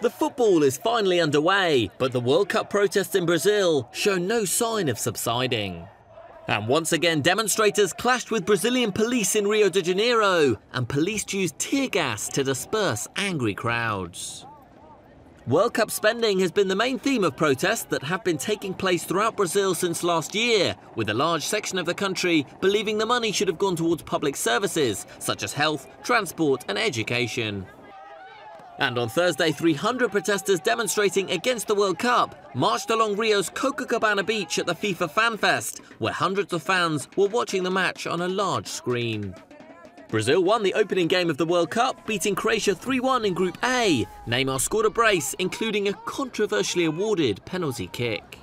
The football is finally underway, but the World Cup protests in Brazil show no sign of subsiding. And once again, demonstrators clashed with Brazilian police in Rio de Janeiro, and police used tear gas to disperse angry crowds. World Cup spending has been the main theme of protests that have been taking place throughout Brazil since last year, with a large section of the country believing the money should have gone towards public services, such as health, transport and education. And on Thursday, 300 protesters demonstrating against the World Cup marched along Rio's Copacabana beach at the FIFA Fan Fest, where hundreds of fans were watching the match on a large screen. Brazil won the opening game of the World Cup, beating Croatia 3-1 in Group A. Neymar scored a brace, including a controversially awarded penalty kick.